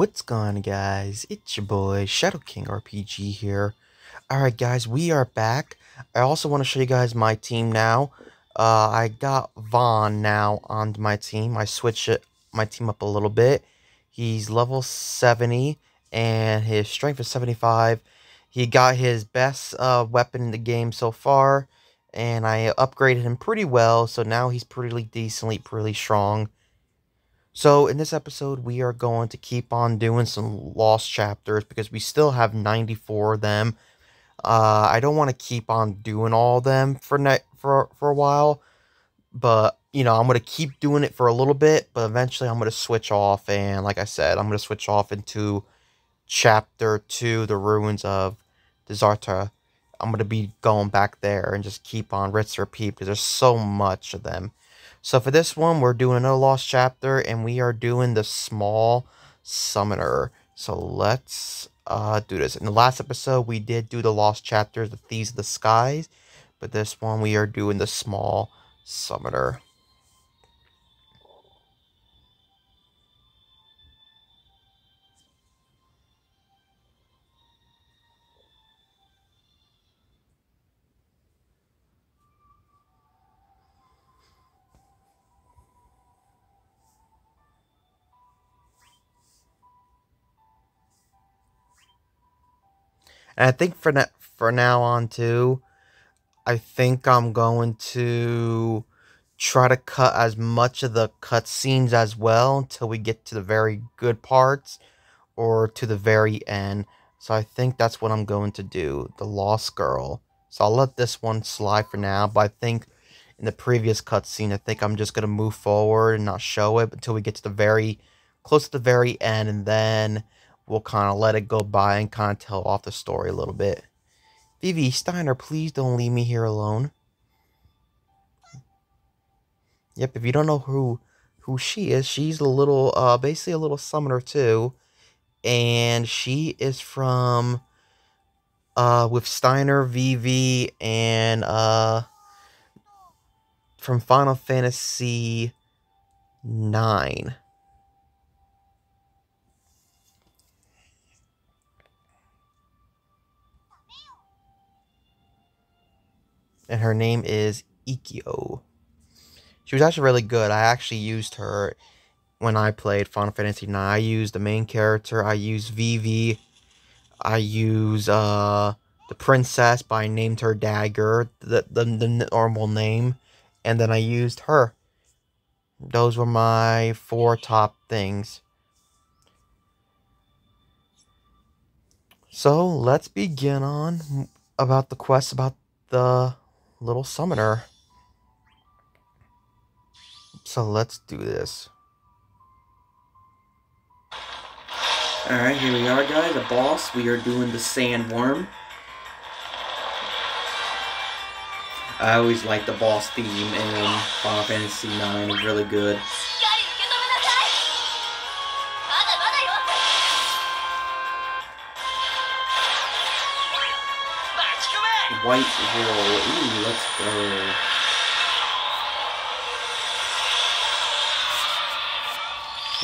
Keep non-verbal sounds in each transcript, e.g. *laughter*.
What's going on guys? It's your boy Shadow King RPG here. Alright guys, we are back. I also want to show you guys my team now. Uh, I got Vaan now on my team. I switched it, my team up a little bit. He's level 70 and his strength is 75. He got his best uh, weapon in the game so far and I upgraded him pretty well so now he's pretty decently pretty strong. So in this episode, we are going to keep on doing some lost chapters because we still have 94 of them. Uh, I don't want to keep on doing all of them for ne- for for a while, but you know I'm gonna keep doing it for a little bit. But eventually, I'm gonna switch off, and like I said, I'm gonna switch off into chapter two, the ruins of Desarta. I'm gonna be going back there and just keep on rinse repeat because there's so much of them. So for this one, we're doing another lost chapter, and we are doing the small summoner. So let's uh, do this. In the last episode, we did do the lost Chapter, the Thieves of the Skies, but this one we are doing the small summoner. And I think for, na- for now on too, I think I'm going to try to cut as much of the cutscenes as well until we get to the very good parts or to the very end. So I think that's what I'm going to do. The Lost Girl. So I'll let this one slide for now, but I think in the previous cutscene, I think I'm just going to move forward and not show it until we get to the very, close to the very end, and then we'll kind of let it go by and kind of tell off the story a little bit. Vivi Steiner, please don't leave me here alone. Yep, if you don't know who who she is, she's a little uh basically a little summoner too. And she is from uh with Steiner, Vivi, and uh from Final Fantasy 9. And her name is Eiko. She was actually really good. I actually used her when I played Final Fantasy IX. I used the main character. I used Vivi. I use uh the princess, but I named her Dagger, the, the the normal name, and then I used her. Those were my four top things. So let's begin on about the quest about the little summoner. So let's do this. Alright, here we are guys, a boss. We are doing the sandworm. I always like the boss theme in Final Fantasy IX. Really good. White roll. Ooh, let's go.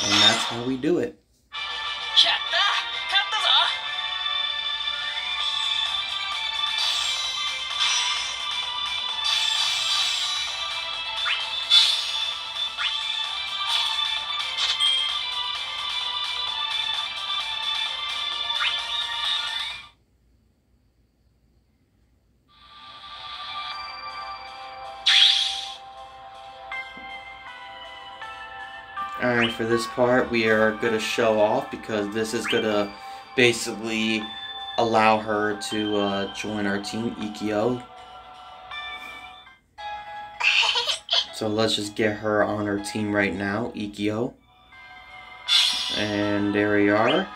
And that's how we do it. For this part, we are going to show off because this is going to basically allow her to uh, join our team, Eiko. So let's just get her on our team right now, Eiko. And there we are.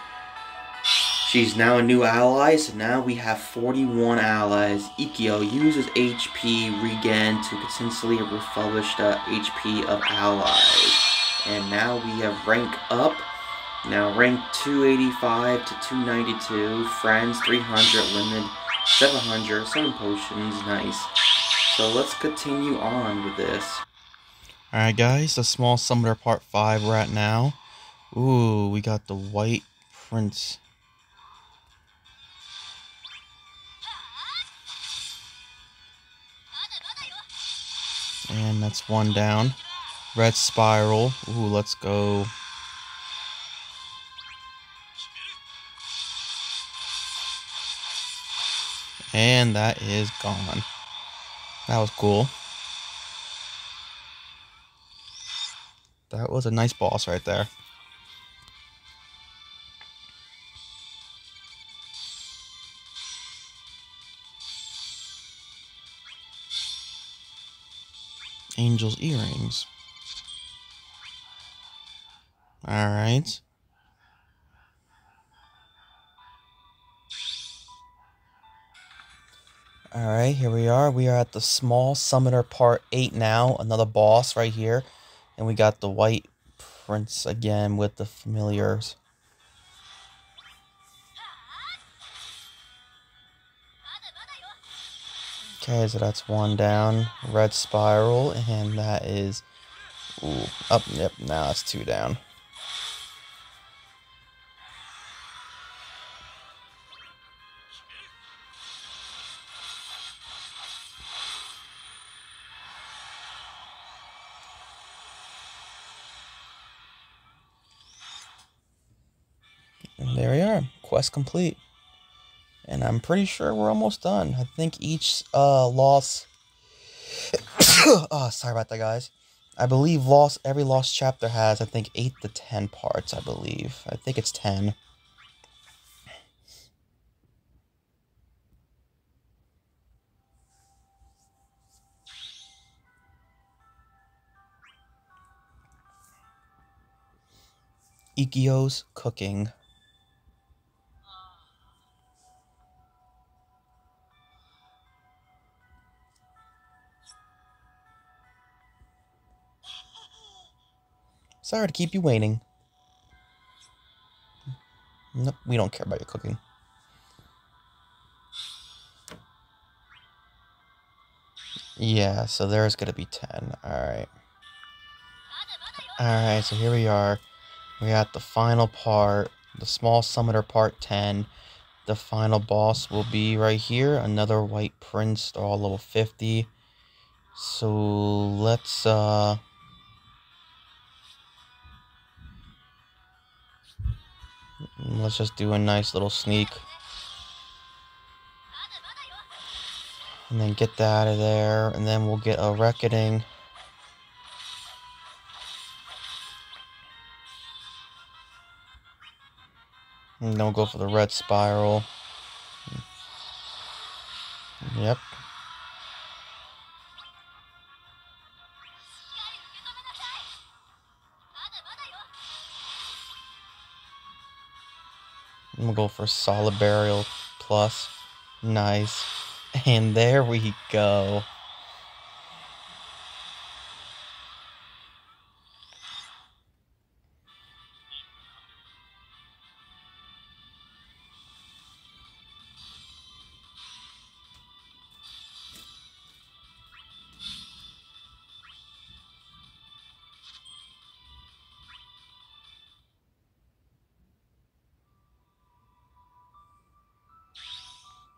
She's now a new ally, so now we have 41 allies. Eiko uses HP regen to consistently refurbish the HP of allies. And now we have rank up. Now rank 285 to 292. Friends 300 limit. 700. 7 potions. Nice. So let's continue on with this. Alright guys, the small summoner part 5 we're at now. Ooh, we got the white Prince. And that's one down. Red Spiral. Ooh, let's go. And that is gone. That was cool. That was a nice boss right there. Angel's earrings. Alright. Alright, here we are. We are at the Small Summoner Part 8 now. Another boss right here. And we got the White Prince again with the familiars. Okay, so that's one down. Red Spiral, and that is... Ooh, up, yep, now it's two down. There we are, quest complete. And I'm pretty sure we're almost done. I think each uh, loss... oh, *coughs* sorry about that, guys. I believe lost every lost chapter has, I think, 8 to 10 parts, I believe. I think it's 10. Eiko's cooking. Sorry to keep you waiting. Nope, we don't care about your cooking. Yeah, so there's gonna be 10. Alright. Alright, so here we are. We're at the final part. The small summoner part 10. The final boss will be right here. Another white prince, all level 50. So let's uh Let's just do a nice little sneak. And then get that out of there. And then we'll get a reckoning. And then we'll go for the red spiral. Yep. I'm gonna go for solid burial plus. Nice. And there we go.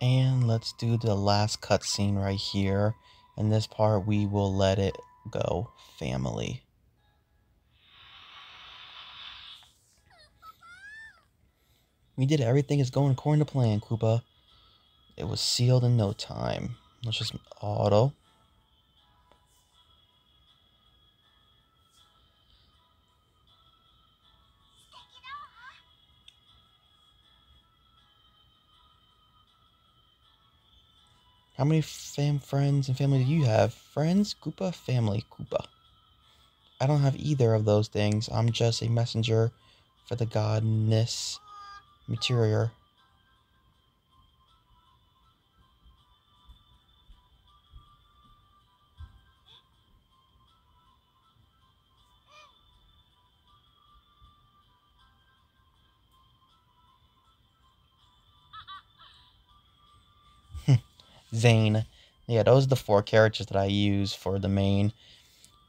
And let's do the last cutscene right here. In this part, we will let it go. Family. We did everything is going according to plan, Kupo. It was sealed in no time. Let's just auto. How many fam friends and family do you have? Friends, Kupo, family, Kupo. I don't have either of those things. I'm just a messenger for the godness material. Zane. Yeah, those are the four characters that I use for the main.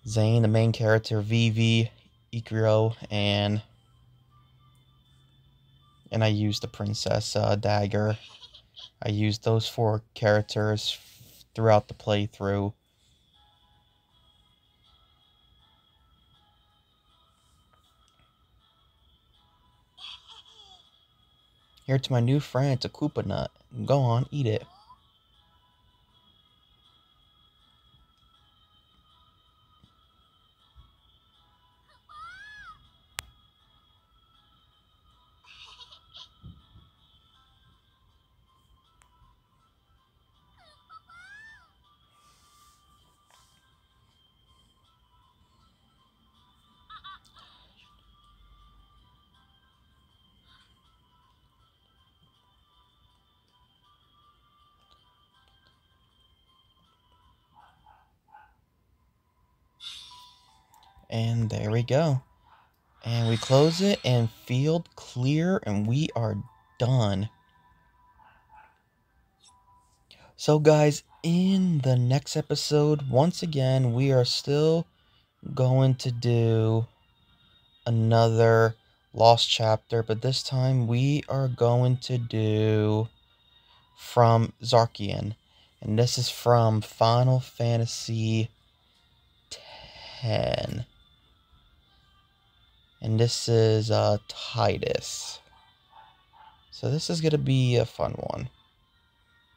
Zane, the main character, Vivi, Ikiro, and And I use the Princess uh, Dagger. I use those four characters throughout the playthrough. Here to my new friend, it's a Kupo Nut. Go on, eat it. And there we go. And we close it and field clear and we are done. So guys, in the next episode, once again, we are still going to do another lost chapter, but this time we are going to do from Zanarkand. And this is from Final Fantasy 10. And this is uh, Tidus. So this is going to be a fun one.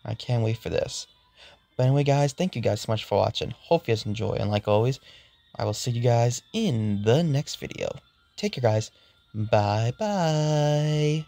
I can't wait for this. But anyway, guys, thank you guys so much for watching. Hope you guys enjoy. And like always, I will see you guys in the next video. Take care, guys. Bye bye.